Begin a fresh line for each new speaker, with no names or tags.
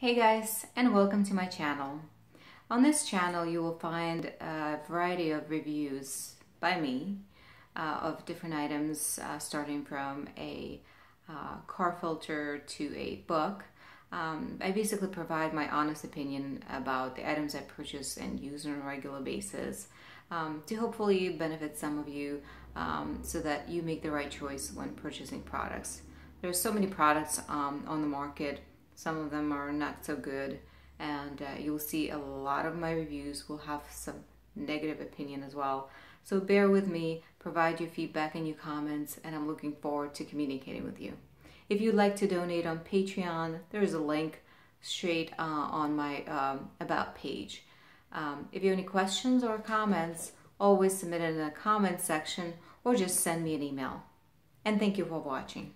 Hey guys and welcome to my channel. On this channel you will find a variety of reviews by me uh, of different items uh, starting from a uh, car filter to a book. Um, I basically provide my honest opinion about the items I purchase and use on a regular basis um, to hopefully benefit some of you um, so that you make the right choice when purchasing products. There's so many products um, on the market some of them are not so good, and uh, you'll see a lot of my reviews will have some negative opinion as well. So bear with me, provide your feedback and your comments, and I'm looking forward to communicating with you. If you'd like to donate on Patreon, there's a link straight uh, on my um, About page. Um, if you have any questions or comments, always submit it in the comments section or just send me an email. And thank you for watching.